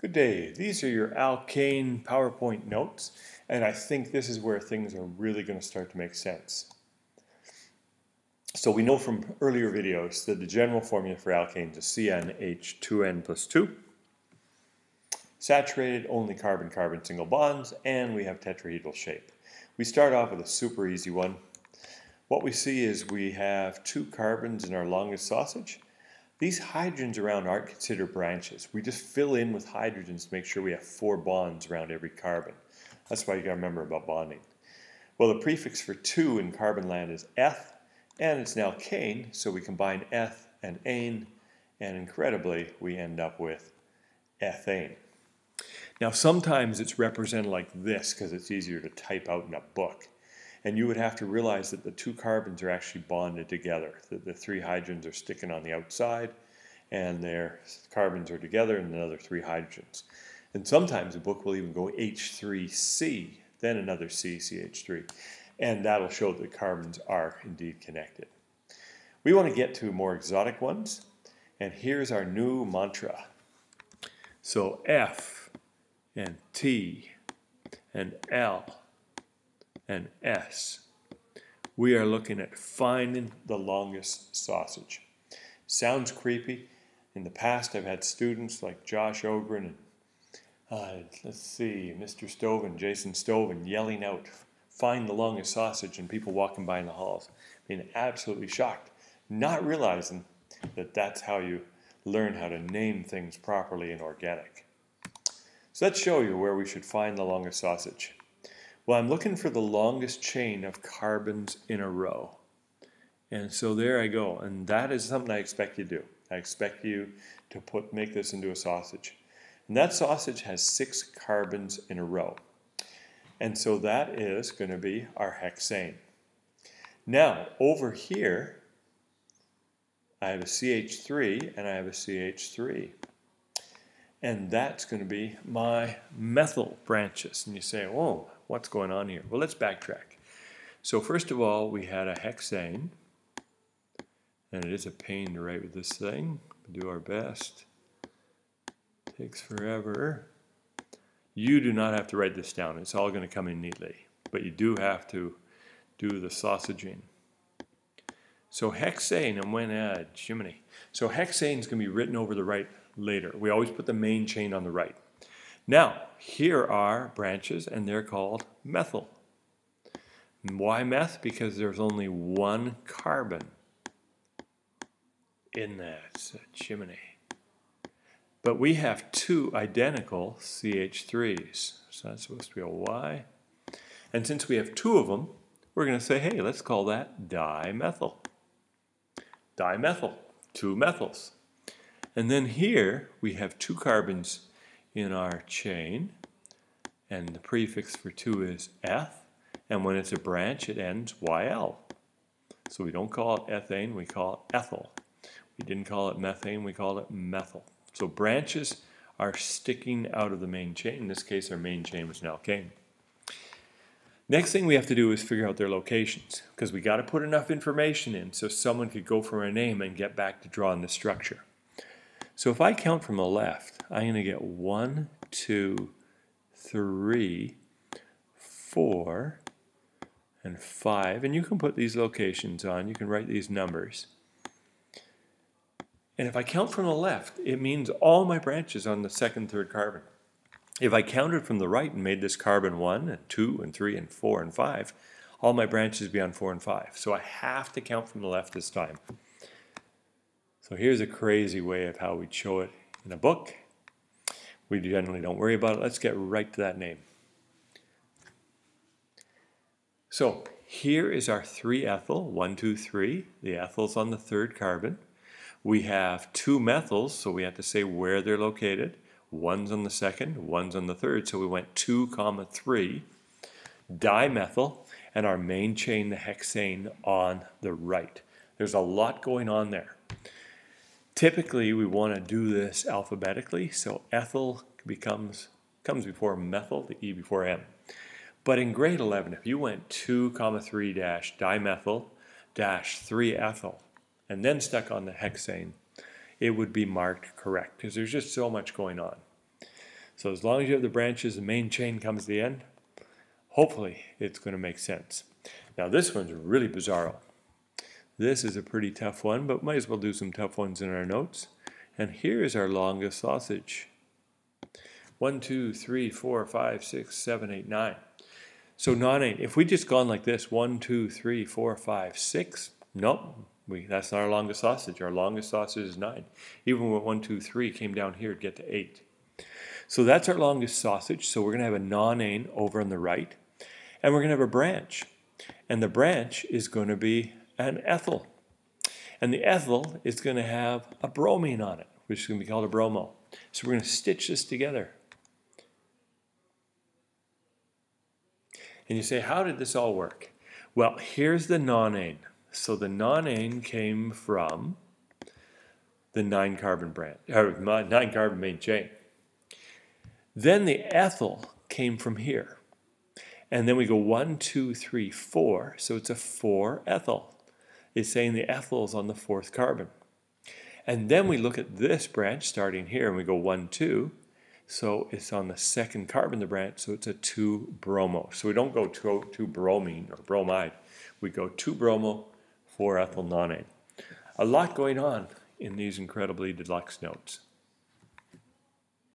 Good day. These are your alkane PowerPoint notes, and I think this is where things are really going to start to make sense. So we know from earlier videos that the general formula for alkanes is CnH2n plus 2, saturated, only carbon-carbon single bonds, and we have tetrahedral shape. We start off with a super easy one. What we see is we have two carbons in our longest sausage, these hydrogens around aren't considered branches. We just fill in with hydrogens to make sure we have four bonds around every carbon. That's why you gotta remember about bonding. Well, the prefix for two in carbon land is eth, and it's now alkane, so we combine eth and ane, and incredibly, we end up with ethane. Now, sometimes it's represented like this because it's easier to type out in a book. And you would have to realize that the two carbons are actually bonded together. That the three hydrogens are sticking on the outside and their carbons are together and another three hydrogens. And sometimes the book will even go H3C, then another C, CH3. And that'll show that the carbons are indeed connected. We want to get to more exotic ones. And here's our new mantra. So F and T and L and S. We are looking at finding the longest sausage. Sounds creepy. In the past, I've had students like Josh Ogren and uh, let's see, Mr. Stove and Jason Stove and yelling out, find the longest sausage, and people walking by in the halls being absolutely shocked, not realizing that that's how you learn how to name things properly in organic. So let's show you where we should find the longest sausage. Well, I'm looking for the longest chain of carbons in a row. And so there I go. And that is something I expect you to do. I expect you to put make this into a sausage. And that sausage has six carbons in a row. And so that is going to be our hexane. Now, over here, I have a CH3 and I have a CH3. And that's going to be my methyl branches. And you say, oh, what's going on here? Well, let's backtrack. So first of all, we had a hexane, and it is a pain to write with this thing. We do our best. Takes forever. You do not have to write this down. It's all going to come in neatly. But you do have to do the sausaging. So hexane, and when, add Jiminy. So hexane is going to be written over the right later. We always put the main chain on the right. Now, here are branches, and they're called methyl. Why meth? Because there's only one carbon in that chimney. But we have two identical CH3s. So that's supposed to be a Y. And since we have two of them, we're going to say, hey, let's call that dimethyl. Dimethyl, two methyls. And then here we have two carbons in our chain, and the prefix for 2 is eth, and when it's a branch, it ends YL. So we don't call it ethane, we call it ethyl. We didn't call it methane, we called it methyl. So branches are sticking out of the main chain. In this case, our main chain was an alkane. Next thing we have to do is figure out their locations because we got to put enough information in so someone could go from a name and get back to drawing the structure. So if I count from the left, I'm going to get one, two, three, four, and five. And you can put these locations on. You can write these numbers. And if I count from the left, it means all my branches on the second, third carbon. If I counted from the right and made this carbon 1 and 2 and 3 and 4 and 5, all my branches be on 4 and 5. So I have to count from the left this time. So here's a crazy way of how we'd show it in a book. We generally don't worry about it. Let's get right to that name. So here is our 3-ethyl, 1, 2, 3. The ethyl's on the third carbon. We have two methyls, so we have to say where they're located. One's on the second, one's on the third, so we went 2, comma 3. Dimethyl, and our main chain, the hexane, on the right. There's a lot going on there. Typically, we want to do this alphabetically, so ethyl becomes comes before methyl, the E before M. But in grade 11, if you went 2 comma 3 dash dimethyl dash 3 ethyl and then stuck on the hexane, it would be marked correct because there's just so much going on. So as long as you have the branches, the main chain comes to the end, hopefully it's going to make sense. Now this one's really bizarro. This is a pretty tough one, but might as well do some tough ones in our notes. And here is our longest sausage. One, two, three, four, five, six, seven, eight, nine. So nonane. If we just gone like this, one, two, three, four, five, six, nope, we, that's not our longest sausage. Our longest sausage is nine. Even when one, two, three came down here to get to eight. So that's our longest sausage. So we're going to have a nonane over on the right. And we're going to have a branch. And the branch is going to be an ethyl. And the ethyl is going to have a bromine on it, which is going to be called a bromo. So we're going to stitch this together. And you say, how did this all work? Well, here's the nonane. So the nonane came from the nine carbon branch, or nine carbon main chain. Then the ethyl came from here. And then we go one, two, three, four. So it's a four ethyl. It's saying the ethyl is on the fourth carbon. And then we look at this branch starting here and we go one, two. So it's on the second carbon, the branch, so it's a 2-bromo. So we don't go 2, two bromine or bromide. We go 2-bromo, 4-ethyl nonane. A lot going on in these incredibly deluxe notes.